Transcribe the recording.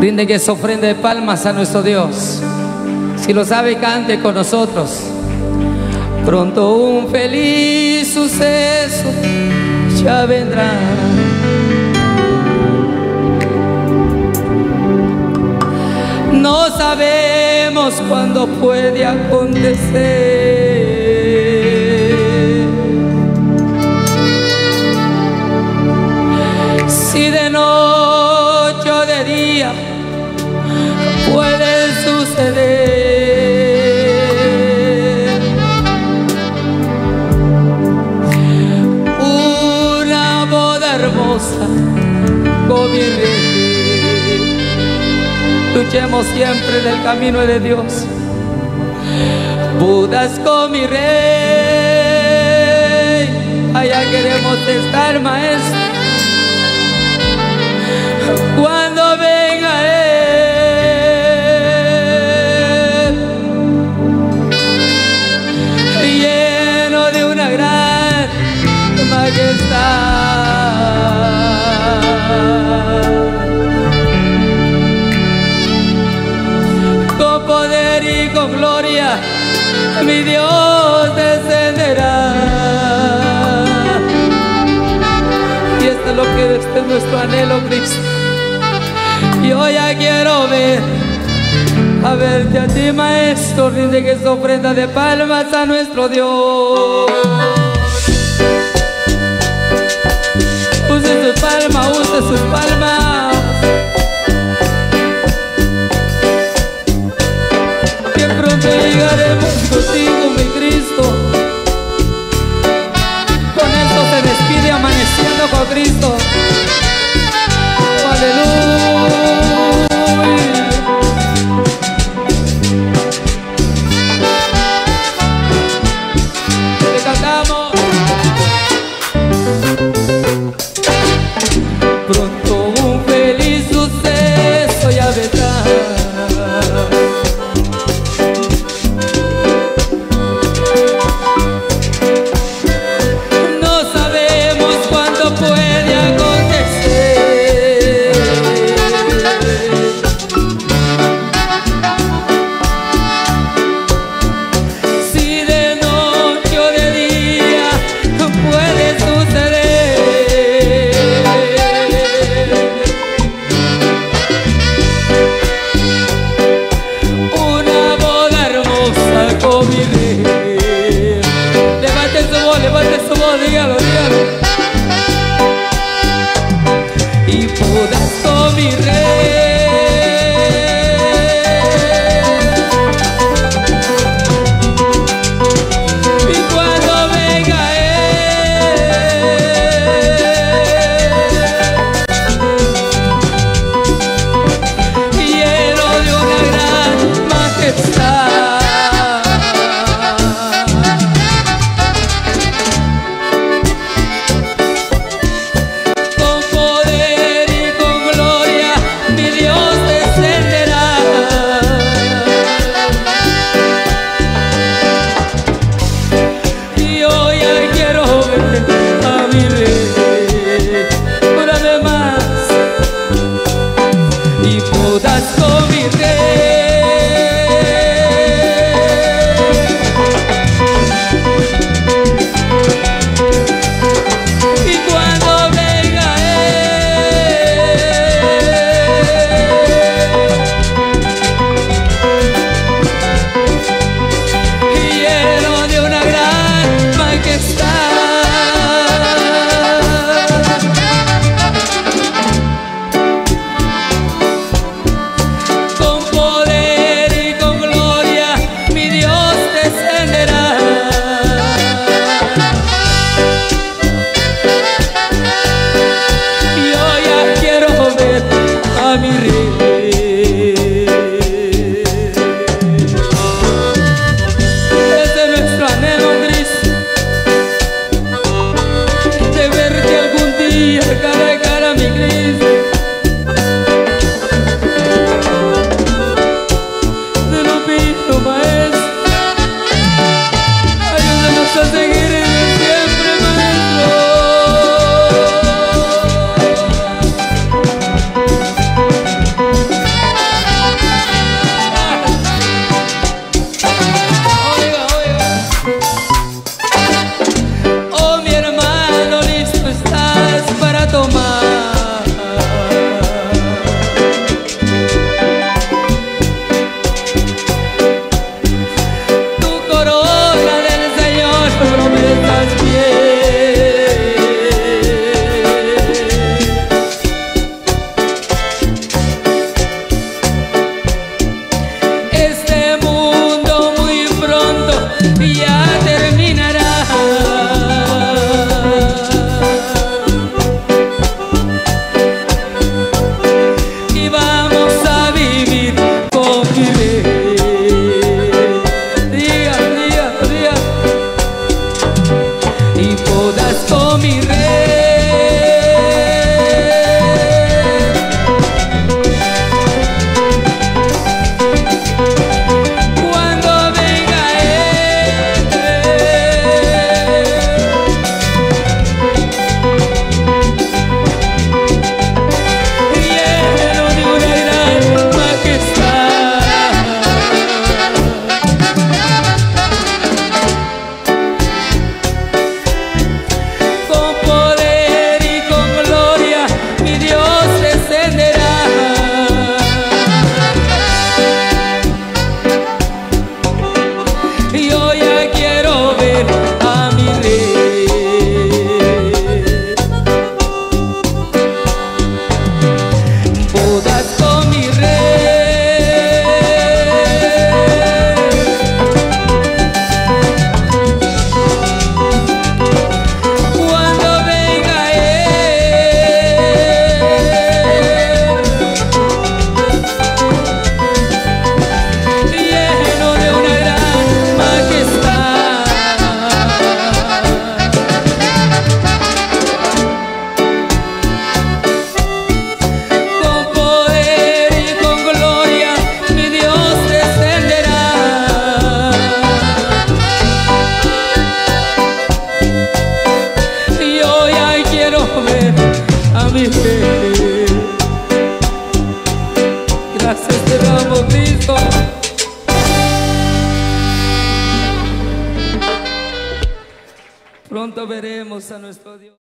Rinde que es ofrenda de palmas a nuestro Dios. Si lo sabe, cante con nosotros. Pronto un feliz suceso ya vendrá. No sabemos cuándo puede acontecer. Si de noche mi rey. Luchemos siempre en el camino de Dios. Budas con mi rey. Allá queremos estar, maestro. Cuando venga Él, lleno de una gran majestad. Mi Dios descenderá. Y esto es lo que este es nuestro anhelo, Cristo. Yo ya quiero ver, a verte a ti, Maestro, rinde que es ofrenda de palmas a nuestro Dios. Gracias te damos, Cristo. Pronto veremos a nuestro Dios.